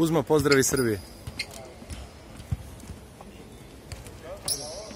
Kuzmo, pozdravi Srbije. Hello.